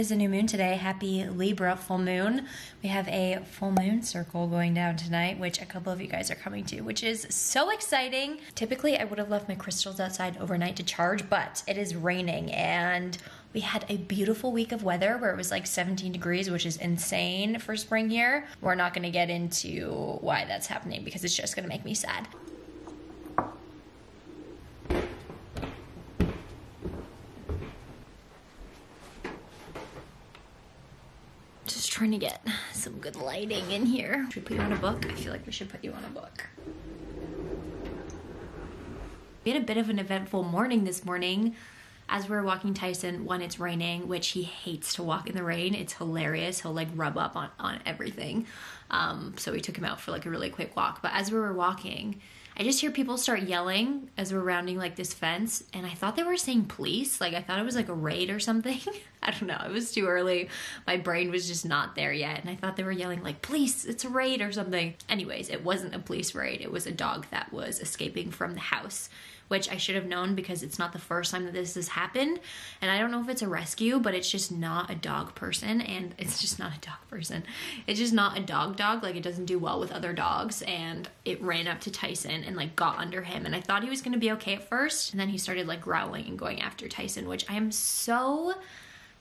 Is a new moon today. Happy Libra full moon. We have a full moon circle going down tonight, which a couple of you guys are coming to, which is so exciting. Typically, I would have left my crystals outside overnight to charge, but it is raining and we had a beautiful week of weather where it was like 17 degrees, which is insane for spring here. We're not gonna get into why that's happening because it's just gonna make me sad. Just trying to get some good lighting in here. Should we put you on a book? I feel like we should put you on a book. We had a bit of an eventful morning this morning as we were walking Tyson, when it's raining, which he hates to walk in the rain. It's hilarious. He'll like rub up on, on everything. Um, so we took him out for like a really quick walk. But as we were walking, I just hear people start yelling as we're rounding like this fence, and I thought they were saying police. Like I thought it was like a raid or something. I don't know. It was too early. My brain was just not there yet, and I thought they were yelling like police. It's a raid or something. Anyways, it wasn't a police raid. It was a dog that was escaping from the house which I should have known because it's not the first time that this has happened. And I don't know if it's a rescue, but it's just not a dog person. And it's just not a dog person. It's just not a dog dog. Like it doesn't do well with other dogs. And it ran up to Tyson and like got under him. And I thought he was going to be okay at first. And then he started like growling and going after Tyson, which I am so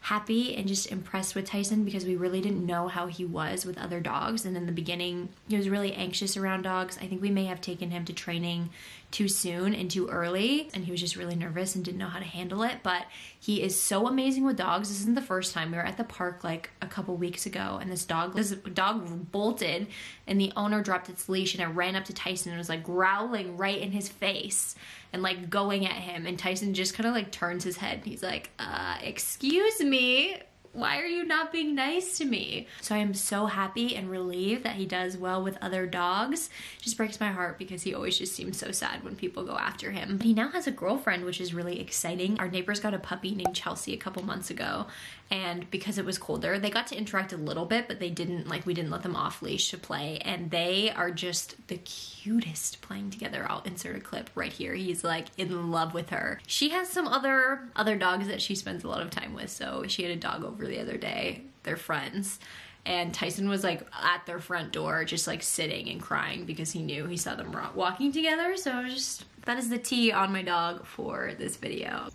happy and just impressed with Tyson because we really didn't know how he was with other dogs. And in the beginning, he was really anxious around dogs. I think we may have taken him to training too soon and too early, and he was just really nervous and didn't know how to handle it. But he is so amazing with dogs. This isn't the first time. We were at the park like a couple weeks ago, and this dog, this dog bolted, and the owner dropped its leash, and it ran up to Tyson and was like growling right in his face and like going at him. And Tyson just kind of like turns his head. He's like, uh, excuse me, why are you not being nice to me? So I am so happy and relieved that he does well with other dogs. It just breaks my heart because he always just seems so sad when people go after him. But he now has a girlfriend, which is really exciting. Our neighbors got a puppy named Chelsea a couple months ago, and because it was colder, they got to interact a little bit, but they didn't like we didn't let them off leash to play, and they are just the cutest playing together. I'll insert a clip right here. He's like in love with her. She has some other other dogs that she spends a lot of time with. So she had a dog over the other day. They're friends. And Tyson was like at their front door, just like sitting and crying because he knew he saw them walking together. So just that is the tea on my dog for this video.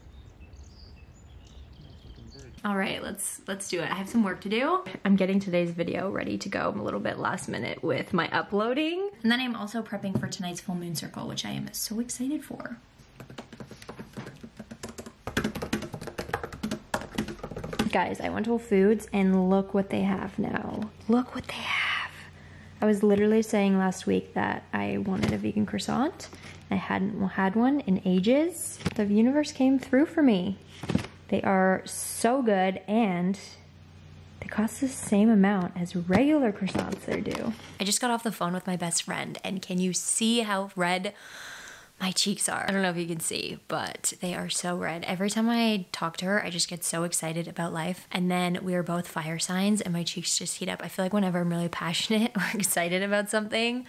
All right, let's let's do it. I have some work to do. I'm getting today's video ready to go. I'm a little bit last minute with my uploading. And then I'm also prepping for tonight's full moon circle, which I am so excited for. Guys, I went to Whole Foods and look what they have now. Look what they have. I was literally saying last week that I wanted a vegan croissant. I hadn't had one in ages. The universe came through for me. They are so good and they cost the same amount as regular croissants they do. I just got off the phone with my best friend and can you see how red my cheeks are. I don't know if you can see, but they are so red. Every time I talk to her, I just get so excited about life. And then we are both fire signs and my cheeks just heat up. I feel like whenever I'm really passionate or excited about something,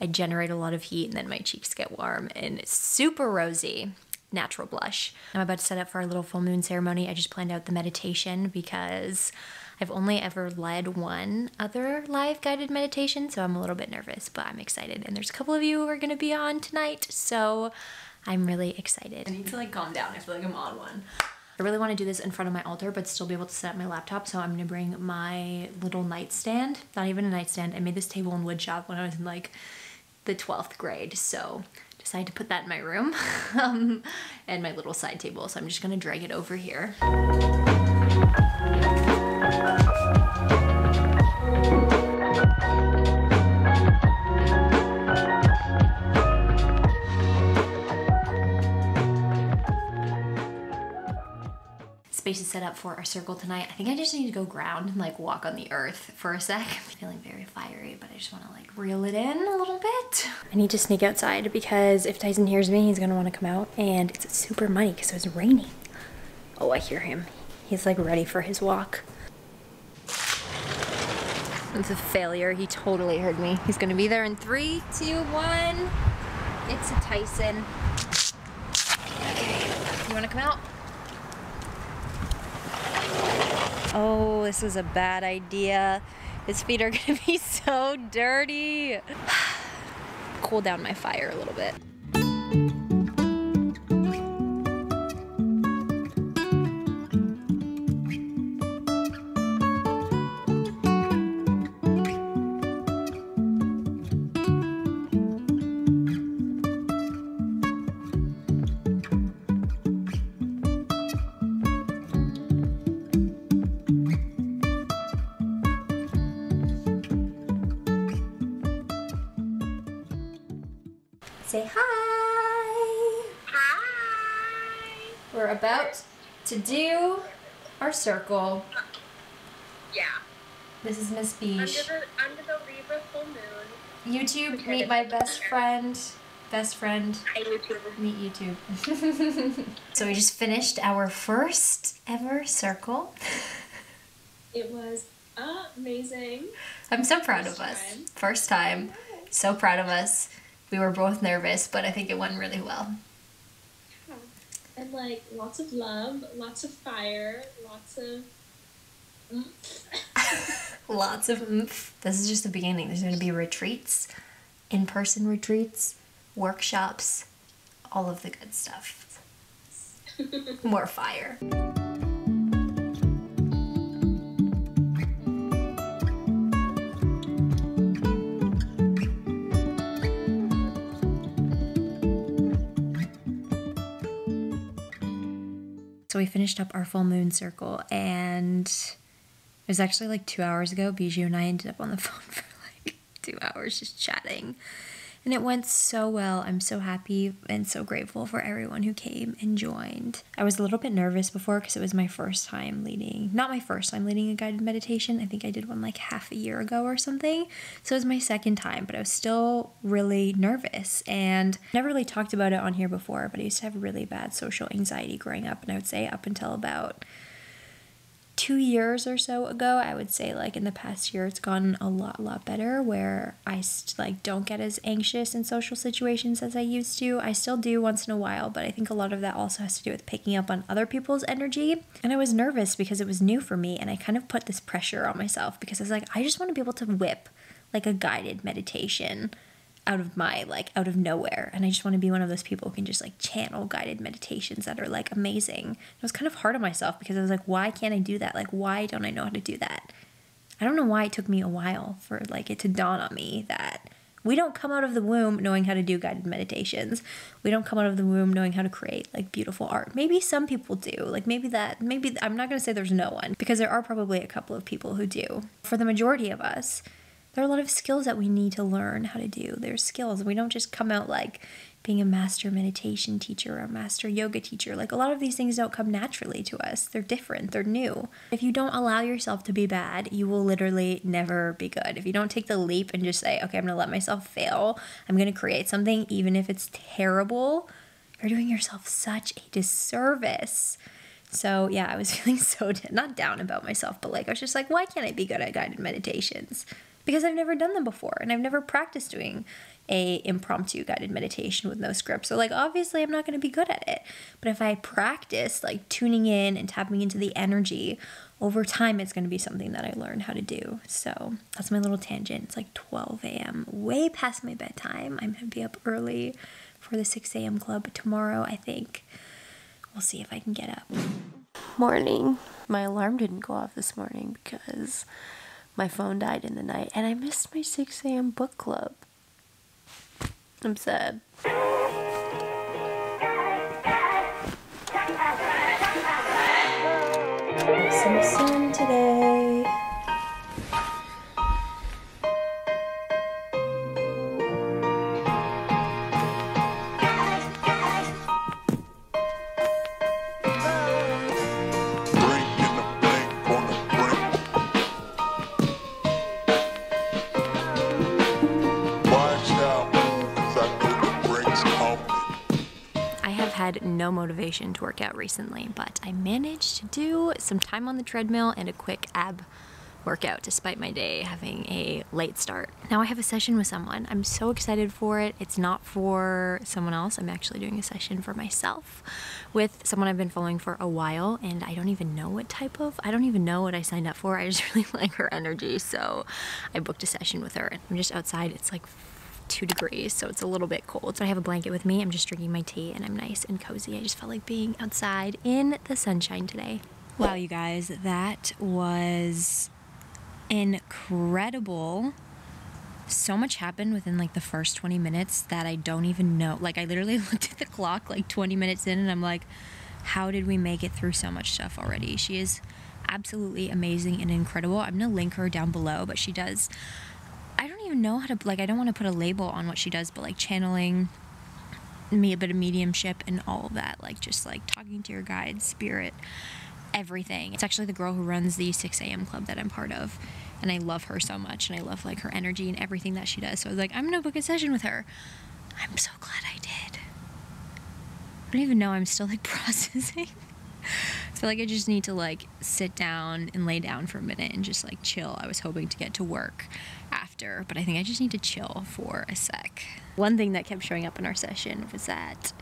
I generate a lot of heat and then my cheeks get warm and super rosy natural blush. I'm about to set up for our little full moon ceremony. I just planned out the meditation because I've only ever led one other live guided meditation, so I'm a little bit nervous, but I'm excited. And there's a couple of you who are gonna be on tonight, so I'm really excited. I need to like calm down. I feel like I'm on one. I really want to do this in front of my altar, but still be able to set up my laptop. So I'm gonna bring my little nightstand. Not even a nightstand. I made this table in woodshop when I was in like the 12th grade. So decided to put that in my room um, and my little side table. So I'm just gonna drag it over here. Space is set up for our circle tonight. I think I just need to go ground and like walk on the earth for a sec. I'm feeling very fiery, but I just wanna like reel it in a little bit. I need to sneak outside because if Tyson hears me, he's gonna wanna come out and it's super muddy because it was raining. Oh, I hear him. He's like ready for his walk. It's a failure. He totally heard me. He's gonna be there in three, two, one. It's a Tyson. Okay, you wanna come out? Oh, this is a bad idea. His feet are gonna be so dirty. Cool down my fire a little bit. Say hi. Hi. We're about to do our circle. Yeah. This is Miss Beach. Under the under the Libra full moon. YouTube, meet my best friend. Best friend, Hi YouTube. meet YouTube. so we just finished our first ever circle. It was amazing. I'm so proud of us. time. First time. So proud of us. We were both nervous, but I think it went really well. And like lots of love, lots of fire, lots of. Lots of oomph. This is just the beginning. There's going to be retreats, in person retreats, workshops, all of the good stuff. More fire. So we finished up our full moon circle and it was actually like two hours ago. Bijou and I ended up on the phone for like two hours just chatting. And it went so well. I'm so happy and so grateful for everyone who came and joined. I was a little bit nervous before because it was my first time leading, not my first time leading a guided meditation. I think I did one like half a year ago or something. So it was my second time, but I was still really nervous and never really talked about it on here before. But I used to have really bad social anxiety growing up. And I would say up until about two years or so ago i would say like in the past year it's gotten a lot lot better where i st- like don't get as anxious in social situations as i used to. I still do once in a while but i think a lot of that also has to do with picking up on other people's energy. And i was nervous because it was new for me and i kind of put this pressure on myself because i was like i just want to be able to whip like a guided meditation out of my like out of nowhere. And i just want to be one of those people who can just like channel guided meditations that are like amazing. I was kind of hard on myself because i was like why can't i do that? Like why don't i know how to do that? I don't know why it took me a while for like it to dawn on me that we don't come out of the womb knowing how to do guided meditations. We don't come out of the womb knowing how to create like beautiful art. Maybe some people do. Like maybe that maybe i'm not going to say there's no one because there are probably a couple of people who do. For the majority of us there are a lot of skills that we need to learn how to do. There's skills. We don't just come out like being a master meditation teacher or a master yoga teacher. Like a lot of these things don't come naturally to us. They're different, they're new. If you don't allow yourself to be bad, you will literally never be good. If you don't take the leap and just say, okay, I'm gonna let myself fail, I'm gonna create something, even if it's terrible, you're doing yourself such a disservice. So yeah, I was feeling so not down about myself, but like I was just like, why can't I be good at guided meditations? Because I've never done them before, and I've never practiced doing a impromptu guided meditation with no script. So like obviously I'm not going to be good at it. But if I practice like tuning in and tapping into the energy over time, it's going to be something that I learn how to do. So that's my little tangent. It's like 12 a.m. way past my bedtime. I'm going to be up early for the 6 a.m. club tomorrow. I think we'll see if I can get up. Morning. My alarm didn't go off this morning because my phone died in the night and I missed my 6 a.m. book club. I'm sad. Some sun today. Had no motivation to work out recently, but I managed to do some time on the treadmill and a quick ab workout despite my day having a late start. Now I have a session with someone. I'm so excited for it. It's not for someone else. I'm actually doing a session for myself with someone I've been following for a while and I don't even know what type of, I don't even know what I signed up for. I just really like her energy. So I booked a session with her. I'm just outside. It's like two degrees, so it's a little bit cold. So I have a blanket with me. I'm just drinking my tea and I'm nice and cozy. I just felt like being outside in the sunshine today. Wow, you guys, that was incredible. So much happened within like the first 20 minutes that I don't even know. Like, I literally looked at the clock like 20 minutes in and I'm like, how did we make it through so much stuff already? She is absolutely amazing and incredible. I'm gonna link her down below, but she does. Even know how to, like, I don't want to put a label on what she does, but like channeling, me a bit of mediumship and all that, like just like talking to your guide, spirit, everything. It's actually the girl who runs the 6 a.m. club that I'm part of. And I love her so much and I love like her energy and everything that she does. So I was like, I'm gonna book a session with her. I'm so glad I did. I don't even know, I'm still like processing. I feel like I just need to like sit down and lay down for a minute and just like chill. I was hoping to get to work after, but I think I just need to chill for a sec. One thing that kept showing up in our session was that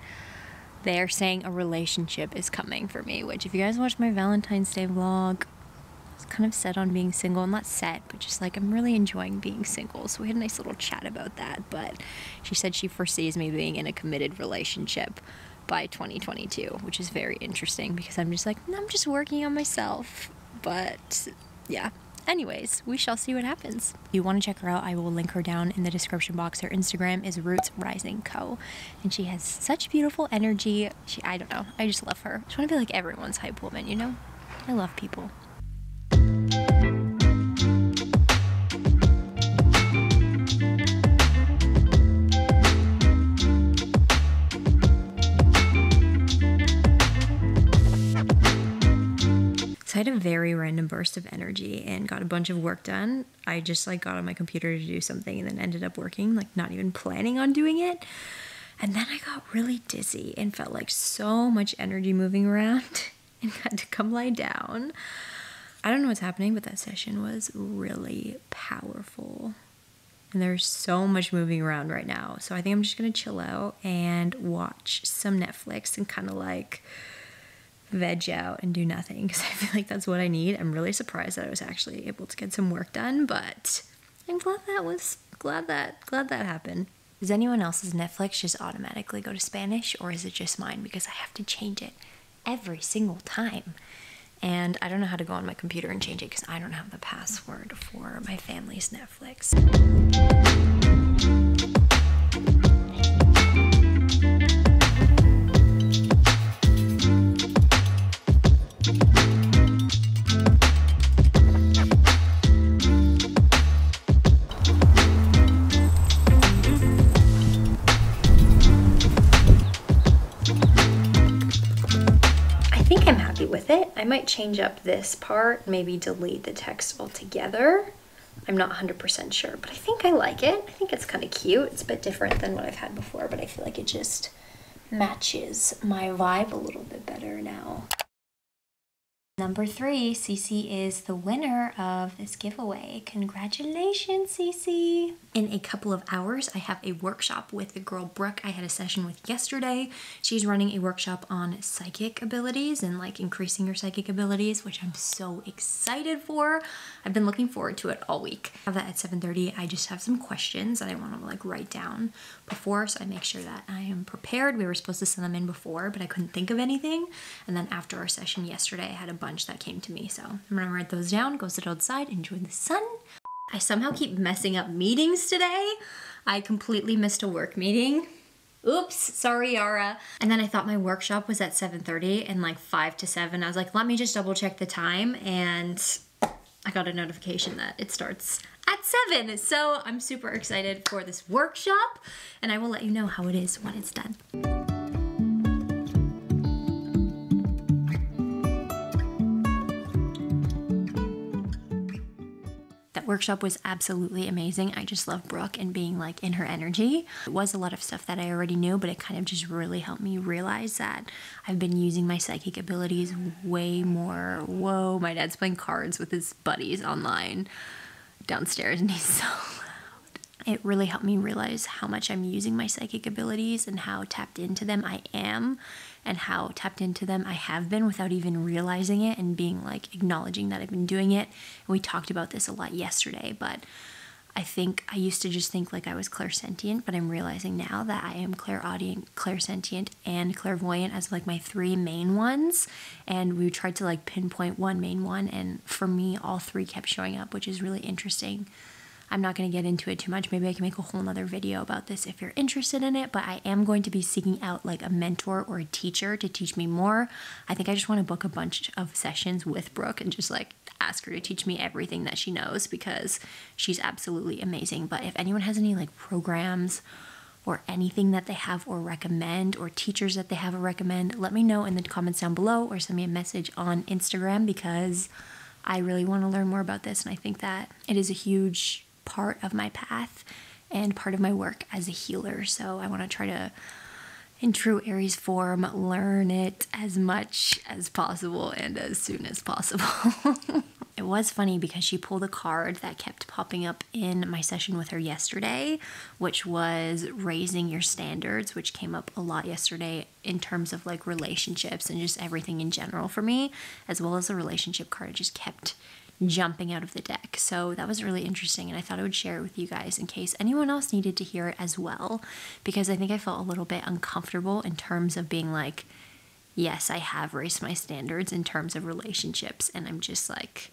they're saying a relationship is coming for me, which if you guys watched my Valentine's Day vlog, I was kind of set on being single. and Not set, but just like I'm really enjoying being single. So we had a nice little chat about that. But she said she foresees me being in a committed relationship by 2022, which is very interesting because I'm just like, mm, I'm just working on myself. But yeah, anyways, we shall see what happens. If you want to check her out, I will link her down in the description box. Her Instagram is Roots Rising Co. And she has such beautiful energy. She I don't know. I just love her. I just want to be like everyone's hype woman, you know? I love people. Had a very random burst of energy and got a bunch of work done. I just like got on my computer to do something and then ended up working, like not even planning on doing it. And then I got really dizzy and felt like so much energy moving around and had to come lie down. I don't know what's happening, but that session was really powerful. And there's so much moving around right now. So I think I'm just gonna chill out and watch some Netflix and kind of like veg out and do nothing because I feel like that's what I need. I'm really surprised that I was actually able to get some work done, but I'm glad that was glad that glad that happened. Does anyone else's Netflix just automatically go to Spanish or is it just mine because I have to change it every single time? And I don't know how to go on my computer and change it because I don't have the password for my family's Netflix. With it. I might change up this part, maybe delete the text altogether. I'm not 100% sure, but I think I like it. I think it's kind of cute. It's a bit different than what I've had before, but I feel like it just matches my vibe a little bit better now. Number three, Cece is the winner of this giveaway. Congratulations, Cece! In a couple of hours, I have a workshop with the girl Brooke I had a session with yesterday. She's running a workshop on psychic abilities and like increasing your psychic abilities, which I'm so excited for. I've been looking forward to it all week. I have that at 7.30. I just have some questions that I want to like write down before, so I make sure that I am prepared. We were supposed to send them in before, but I couldn't think of anything. And then after our session yesterday, I had a bunch that came to me. So I'm gonna write those down, go sit outside, enjoy the sun. I somehow keep messing up meetings today. I completely missed a work meeting. Oops, sorry, Yara. And then I thought my workshop was at 7.30 and like 5 to 7. I was like, let me just double check the time. And I got a notification that it starts at 7. So I'm super excited for this workshop. And I will let you know how it is when it's done. Workshop was absolutely amazing. I just love Brooke and being like in her energy. It was a lot of stuff that I already knew, but it kind of just really helped me realize that I've been using my psychic abilities way more. Whoa, my dad's playing cards with his buddies online downstairs and he's so it really helped me realize how much I'm using my psychic abilities and how tapped into them I am and how tapped into them I have been without even realizing it and being like acknowledging that I've been doing it. And we talked about this a lot yesterday, but I think I used to just think like I was clairsentient, but I'm realizing now that I am clairaudient, clairsentient, and clairvoyant as like my three main ones. And we tried to like pinpoint one main one, and for me, all three kept showing up, which is really interesting. I'm not going to get into it too much. Maybe I can make a whole nother video about this if you're interested in it. But I am going to be seeking out like a mentor or a teacher to teach me more. I think I just want to book a bunch of sessions with Brooke and just like ask her to teach me everything that she knows because she's absolutely amazing. But if anyone has any like programs, or anything that they have or recommend or teachers that they have or recommend, let me know in the comments down below or send me a message on Instagram because I really want to learn more about this and I think that it is a huge part of my path and part of my work as a healer. So I want to try to, in true Aries form, learn it as much as possible and as soon as possible. it was funny because she pulled a card that kept popping up in my session with her yesterday, which was raising your standards, which came up a lot yesterday in terms of like relationships and just everything in general for me, as well as the relationship card. Just kept jumping out of the deck. So that was really interesting, and I thought I would share it with you guys in case anyone else needed to hear it as well, because I think I felt a little bit uncomfortable in terms of being like, yes, I have raised my standards in terms of relationships, and I'm just like,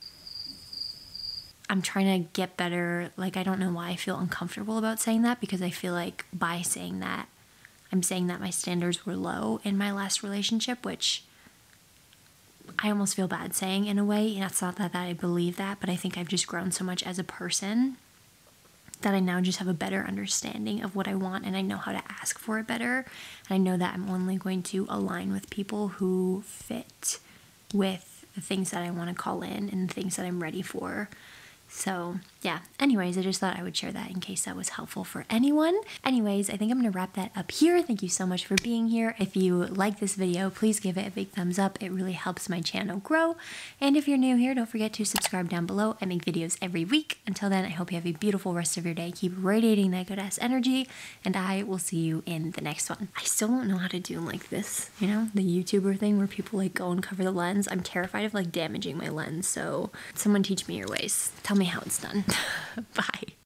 I'm trying to get better. Like, I don't know why I feel uncomfortable about saying that because I feel like by saying that, I'm saying that my standards were low in my last relationship, which I almost feel bad saying in a way. And it's not that, that I believe that, but I think I've just grown so much as a person that I now just have a better understanding of what I want and I know how to ask for it better. And I know that I'm only going to align with people who fit with the things that I want to call in and the things that I'm ready for. So, yeah. Anyways, I just thought I would share that in case that was helpful for anyone. Anyways, I think I'm to wrap that up here. Thank you so much for being here. If you like this video, please give it a big thumbs up. It really helps my channel grow. And if you're new here, don't forget to subscribe down below. I make videos every week. Until then, I hope you have a beautiful rest of your day. Keep radiating that good ass energy, and I will see you in the next one. I still don't know how to do like this, you know, the YouTuber thing where people like go and cover the lens. I'm terrified of like damaging my lens, so someone teach me your ways. Tell me how it's done. Bye.